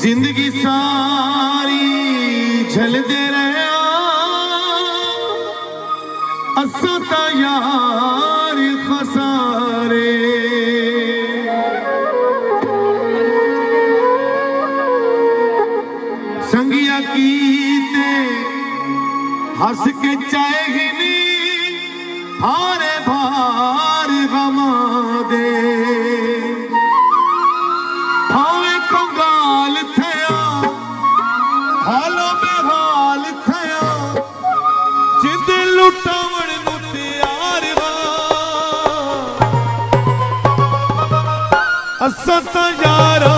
ज़िंदगी सारी झलदे रहिया असां त यार खसारे। संगिया की ते हंस के चाहे हारे भार गमा दे। Santa Yara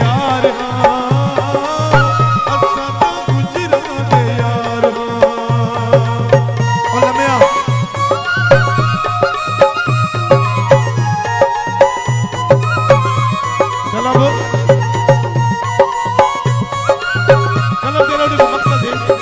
तेरा मकसद है